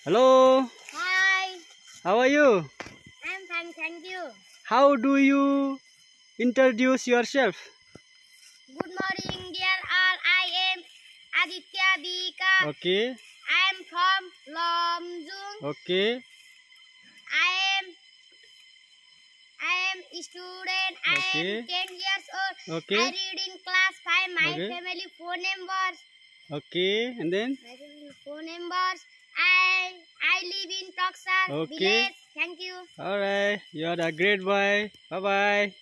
Hello. Hi, How are you? I'm fine, thank you. How do you introduce yourself? Good morning, dear all. I am Aditya Bika. Okay. I am from Lamjung. Okay. I am I am a student. I am 10 years old. Okay. I read in class 5. My Okay. family phone numbers. Okay. And then? My family phone numbers. Live in Okay. village. Thank you. Alright. You are a great boy. Bye bye.